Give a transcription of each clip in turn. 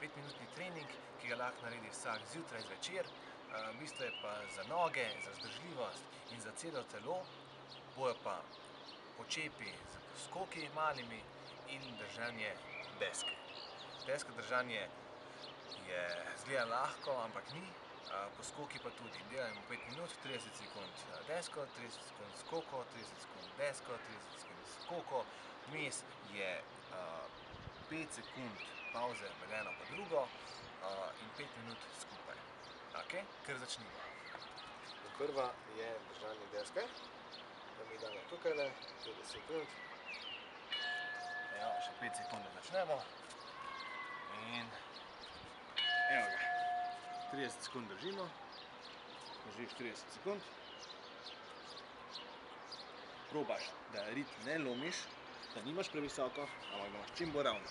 petminutni trening, ki ga lahko naredi vsak zjutraj, zvečer. V bistvu je pa za noge, za vzdržljivost in za celo telo, bojo pa počepi s skoki malimi in držanje deske. Desko držanje je izgleda lahko, ampak ni, poskoki pa tudi. Delajmo pet minut, trideset sekund desko, trideset sekund skokov, trideset sekund desko, trideset sekund skokov. Vmes je pet sekund pavze med eno pa drugo in pet minut skupaj. Okej, kar začnimo. Prva je držanje deske. To mi damo tukajle, trideset sekund. Evo, še pet sekund, da začnemo. In evo ga. Trideset sekund držimo. Držiš trideset sekund. Probaš, da ritem ne lomiš, da nimaš previsoko, ampak da imaš čim bolj ravno.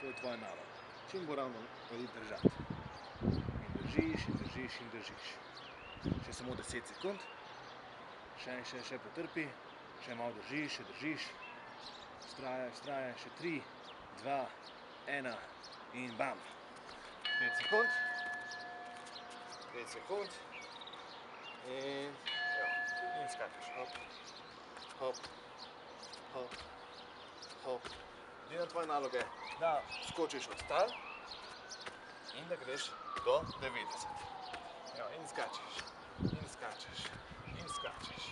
To je tvoja naloga. Čim bolj ravno rit držati. In držiš in držiš in držiš. Še samo deset sekund. Še še, še potrpi. Še malo držiš, še držiš. Vztrajaj, vztrajaj, še tri, dva, ena in bam. Pet sekund. Pet sekund. In evo, in skačeš, hop, hop, hop, hop. Edina tvoja naloga je, da skočiš od tal in da greš do devetdeset. Evo, in skačeš, in skačeš, in skačeš,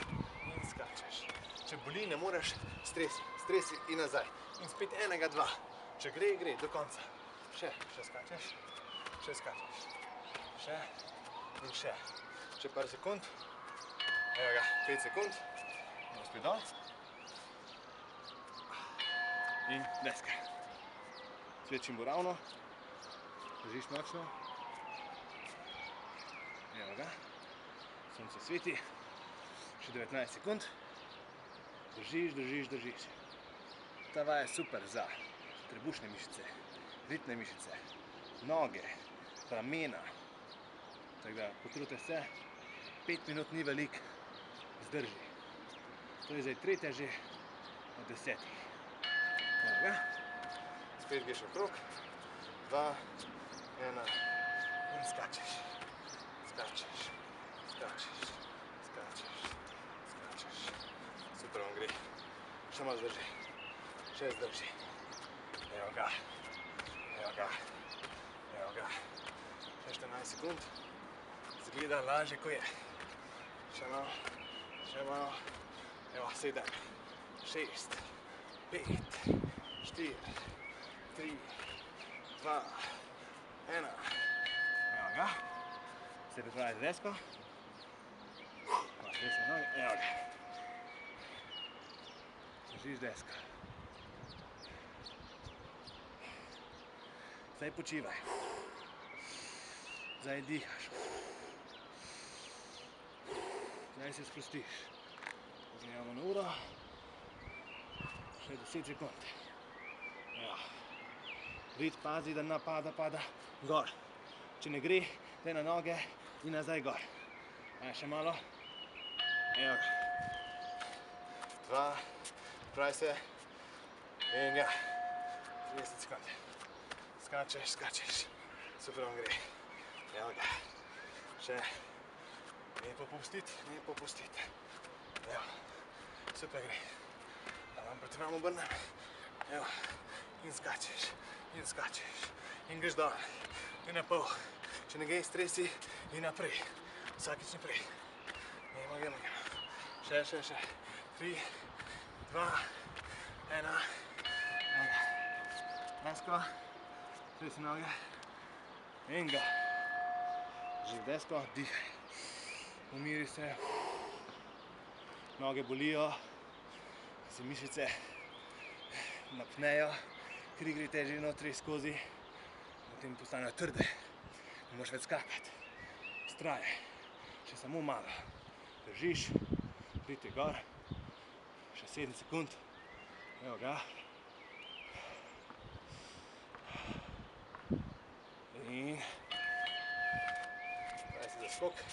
in skačeš. Če boli, ne moreš, stresi, stresi in nazaj. In spet enega, dva. Če gre, gre do konca. Še, še skačeš, še skačeš. Še in še. Še par sekund. Evo ga, pet sekund. Gremo spet dol. In deska. Spet čim bolj ravno. Držiš močno. Evo ga. Sonce sveti. Še devetnajst sekund. Držiš, držiš, držiš. Ta vaja je super za trebušne mišice, ritne mišice, noge, ramena. Tako da potrudite se, pet minut ni veliko, zdrži. To je zdaj tretja že od desetih. Ga. Spet greš okrog. Dva, ena in skačeš. Skačeš, skačeš, skačeš, skačeš. Super vam gre. Še malo zdrži. Še zdrži. Evo ga. Evo ga. Evo ga. Še štirinajst sekund. Izgleda lažje, ko je. Še malo, še malo. Evo, sedem, šest, pet, štiri, tri, dva, ena. Evo ga. Se pripravljaj za desko. Imaš desne noge, evo ga. Držiš desko. Zdaj počivaj. Zdaj dihaš. Zdaj se sprostiš. Gledamo na uro. Še deset sekund. Evo. Rit pazi, da ne pada, gor. Če ne gre, daj na noge in nazaj gor. Ajde, še malo. Evo ga. Dva, pravi se. In ja, 30 sekund. Skačeš, skačeš. Super vam gre. Evo ga. Še. Ne popustiti, ne popustiti. Evo, super gre. Vam proti vam obrnem. Evo, in skačeš, in skačeš. In greš dol, in na pol. Če ne gre, stresi in naprej. Vsakič naprej. Gremo, gremo, gremo. Še, še, še. Tri, dva, ena. Ga. Desko. Tresi noge. In go. Drži desko, dihaj. Umiri se. Noge bolijo, se mišice napnejo, kri gre težje notri skozi, potem postanejo trde. Ne moreš več skakati. Vztrajaj. Še samo malo. Držiš, je gor. Še sedem sekund. Evo ga. In pravi se za skok.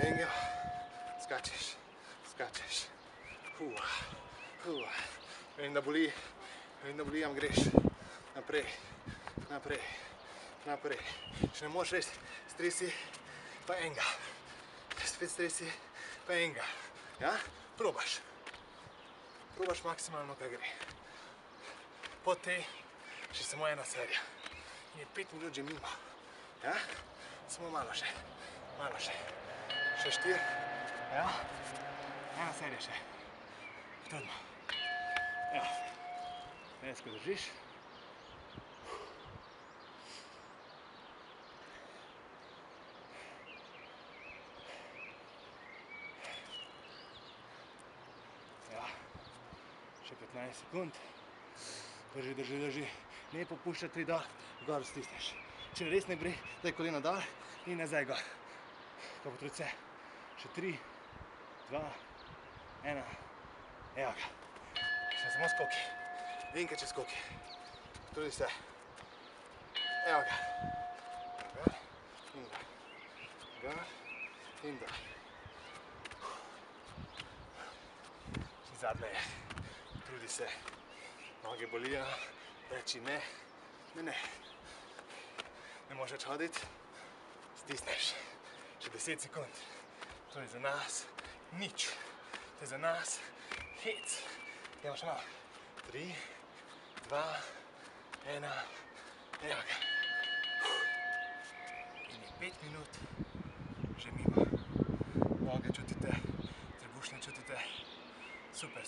Go. Skačeš, skačeš. Huva, huva. Vem, da boli, vem, da boli, ampak greš. naprej, naprej, naprej. Če ne moreš res, stresi, pa enega. Spet stresi, pa enega. Ja? Probaš. Probaš maksimalno, kaj gre. Po tej še samo ena serija. In je pet minut že mimo. Ja? Samo malo še. Malo še. Še štiri. Ja? Ena serija še. Trudno. Ja. Pesko držiš. Ja. Še 15 sekund. Drži, drži, drži. Ne popuščati, da gor stisneš. Če res ne gre, daj kolena dol in nazaj gor. To bo tudi vse. Še tri, dva, ena. Evo ga. Še samo skoki. Vinke čez skoki. Trudi se. Evo ga. Gor in dol. Gor in dol. Še zadnje je. Trudi se. Noge bolijo. Reči ne. Ne, ne. Ne možeš več hoditi. Stisneš. Še 10 sekund. To je za nas nič. To je za nas hec. Idemo še malo. Tri, dva, ena, evo ga. In je pet minut že mimo. Noge čutite, trebušne čutite. Super.